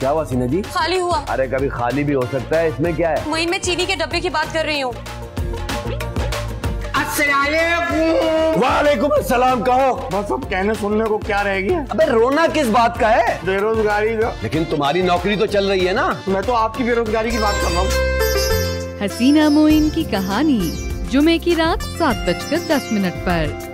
क्या हुआ सीना जी? खाली हुआ। अरे कभी खाली भी हो सकता है इसमें क्या है? वही मैं चीनी के डब्बे की बात कर रही हूँ। वालेकुम सलाम कहो। बस अब कहने सुनने को क्या रहेगी अबे रोना किस बात का है? बेरोजगारी का। लेकिन तुम्हारी नौकरी तो चल रही है ना? मैं तो आपकी बेरोजगारी की बात कर रहा हूँ। हसीना मोइन की कहानी जुमे की रात सात बजकर दस मिनट आरोप